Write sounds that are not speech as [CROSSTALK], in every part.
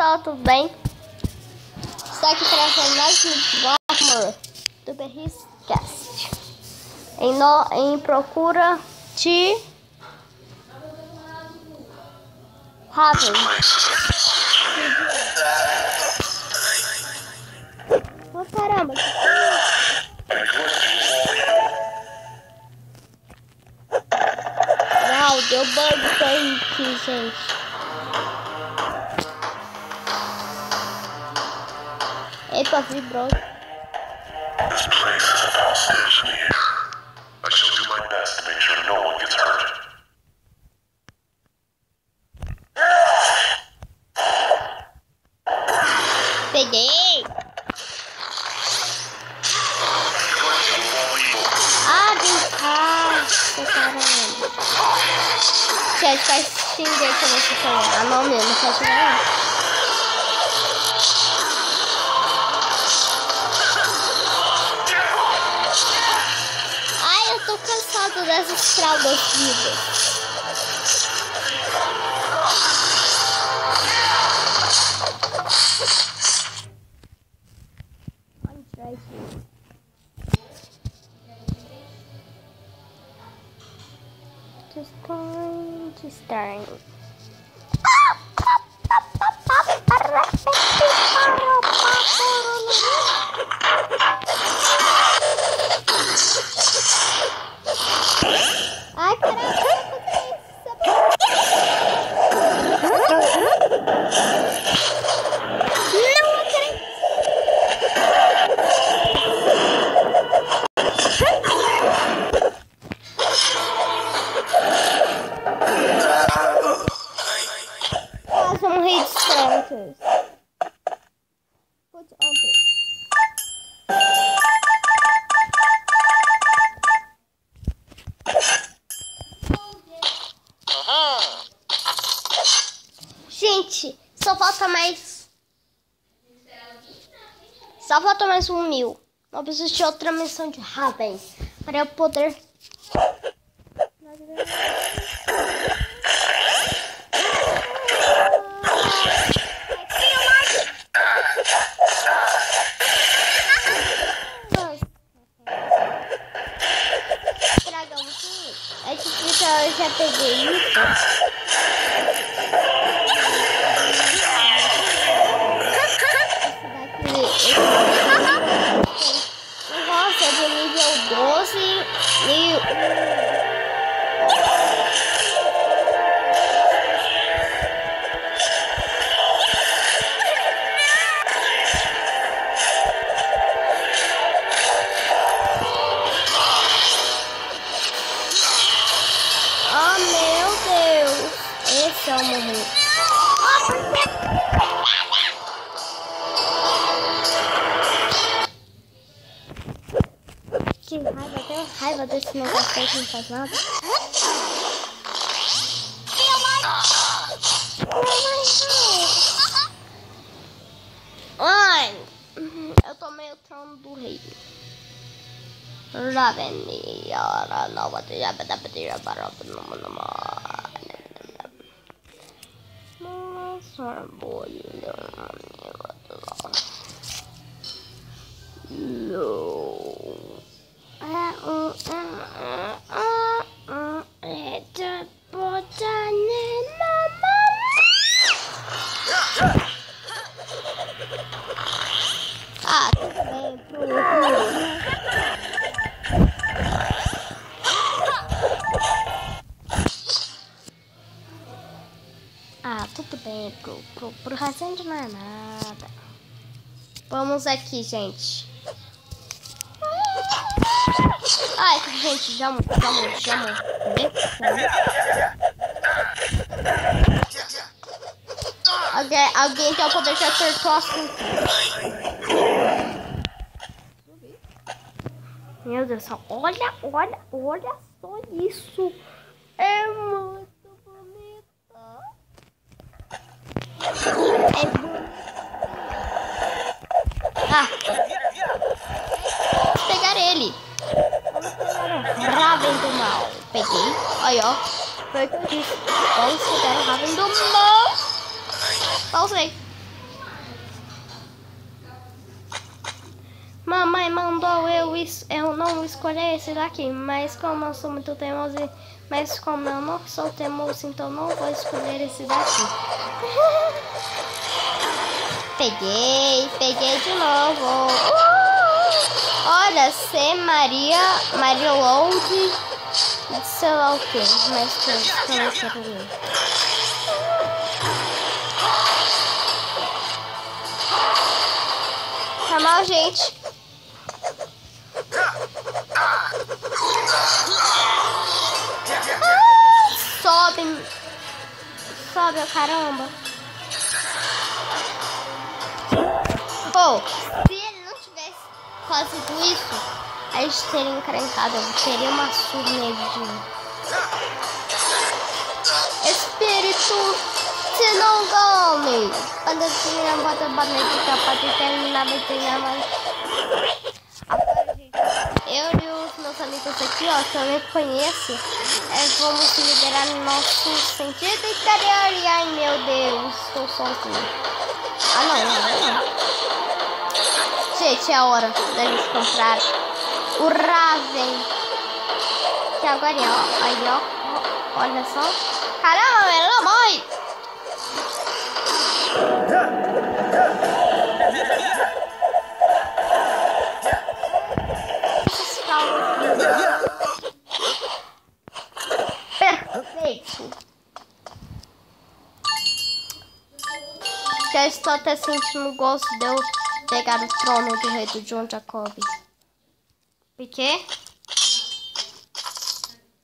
pessoal, tudo bem? Estou aqui trazendo mais um vídeo do Berriscast em, no, em procura de Raven. Oh, caramba! Uau, deu bug aqui, gente. Epa, vibrou. This place is a false station here. I shall do my best to make sure no one gets hurt. Peguei! Ah, vem cá! Caramba! Gente, que eu não sei falar. Ah, não mesmo, faz nada. Cansado dessas fraldas vivas. Ai, caraca, Só falta mais um mil. Eu preciso de outra missão de Raven para eu poder. Dragão, é tipo, eu já peguei isso. Desse negócio aí que não faz nada. Ai, eu tomei o trono do rei. Raveni, ora, nova, já bada, bada, para o nome, nome. Nossa, boy, No. Vamos aqui, gente. Ai, gente, já morreu, já morreu, já morreu. Vê? Alguém, alguém tem o poder de acertar a cinta. Meu Deus olha, olha, olha só isso. É muito bonito. É. Ah. Vamos pegar ele. Vamos pegar o Raven do Mal. Peguei. Aí, ó. Foi. Vamos pegar o Raven do Mal. Pausei. Mamãe mandou eu, eu não escolher esse daqui, mas como eu sou muito teimoso, mas como eu não sou teimoso, então não vou escolher esse daqui. [LAUGHS] peguei, peguei de novo. Uh! Olha, C Maria, Maria Loud, sei lá o que, mas que eu não. Tá mal, gente. Ah, sobe. Sobe, caramba. Se ele não tivesse fazido isso, a gente teria encrencado. Teria uma surra nele de... Espírito, se não come. Quando eu terminar, bota a boneca pode terminar, vai terminar mais. Agora, gente, eu e os meus amigos aqui, ó, que eu nem conheço, é, vamos liberar nosso sentido interior. E ai, meu Deus, estou sozinho. Ah, não, não, não. Gente, é a hora gente comprar o Raven. Que agora, ó, aí, ó, olha só. Caramba, ela morre. Perfeito. Já estou até sentindo o gosto de eu pegar o trono do rei do John Jacob. Porque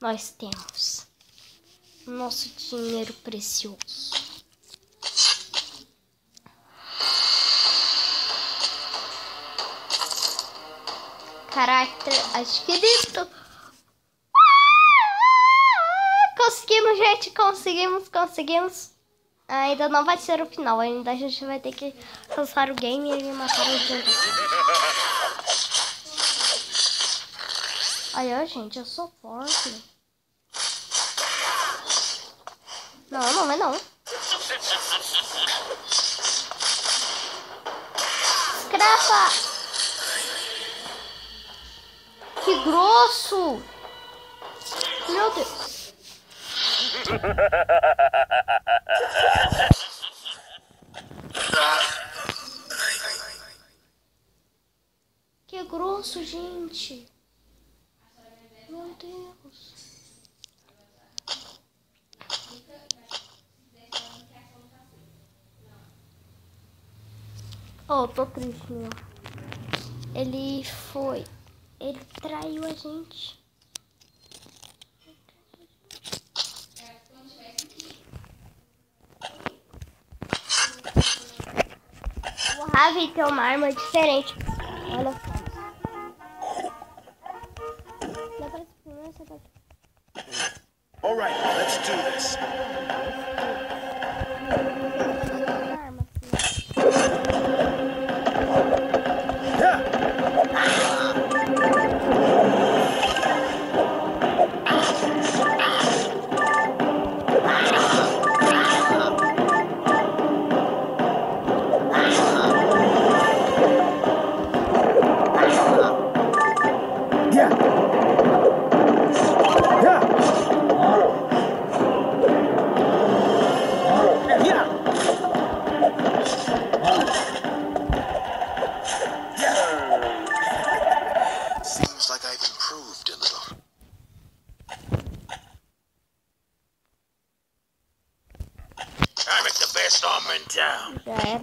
nós temos nosso dinheiro precioso. Caráter adquirido. Conseguimos, gente. Conseguimos, conseguimos. Ainda não vai ser o final. Ainda a gente vai ter que lançar o game e matar o John Aí, ó, gente, eu sou forte. Não, não é não. Escrapa! Que grosso! Meu Deus. [LAUGHS] Que grosso, gente. Meu Deus. Oh, tô triste, meu. Ele foi. Ele traiu a gente. O Ravi tem uma arma diferente. Olha só. Right, let's do this. Best armor in town. Já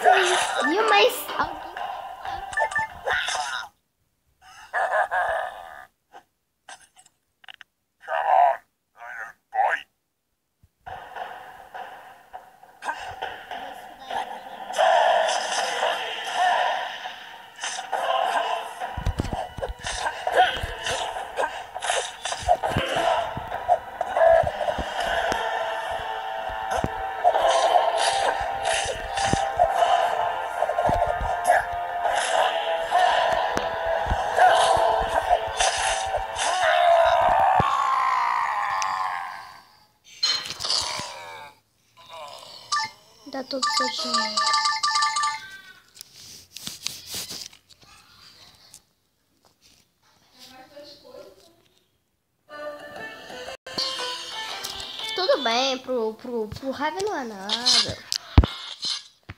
[LAUGHS] não sei todo certinho. Tudo bem, pro, pro, pro Raven não é nada.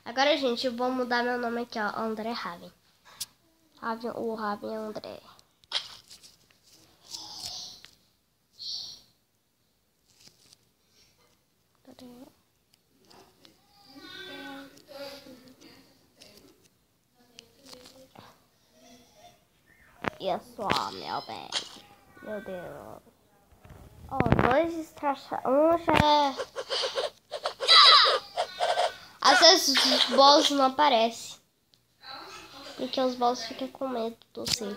Agora, gente, eu vou mudar meu nome aqui, ó. André Raven. Raven, o Raven André. Isso, ó, meu bem. Meu Deus. Ó, dois estrachados. Um já é. Às vezes os boss não aparecem. Porque os boss ficam com medo do seu.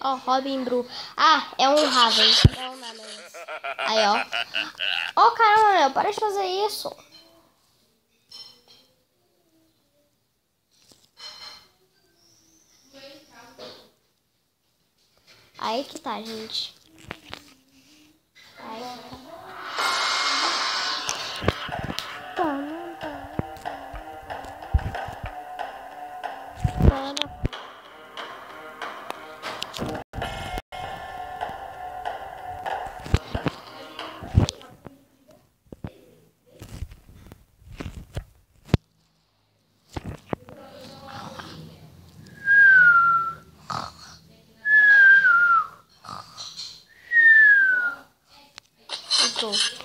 Ó, Robin Bru. Ah, é um Raven. Não, nada disso. Aí, ó. Ó, caramba, meu, para de fazer isso. Aí que tá, gente. Aí que tá. Estou.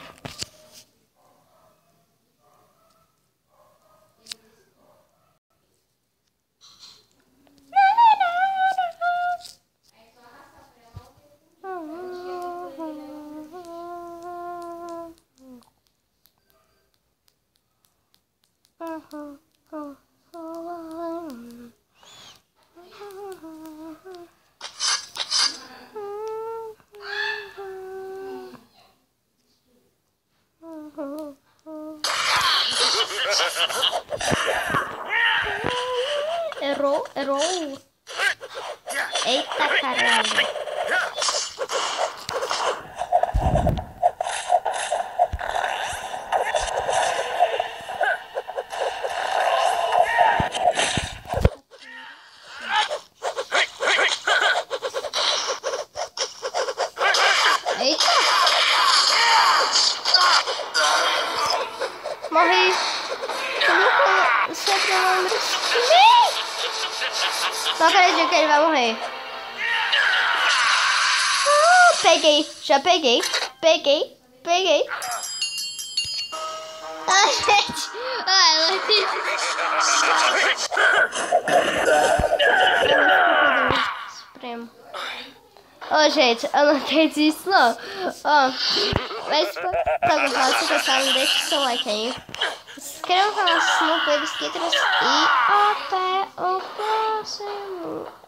Errou, errou. Eita caramba. Morrer. Ah, peguei. Já peguei. Peguei. Peguei. [LAUGHS] Ai, gente. Ai, ela Supremo. Ô, gente, eu não acredito nisso, não. Ó, mas se tá gostando, se gostaram, deixa o seu like aí. Se inscreva no canal se não for inscrito. E até o próximo.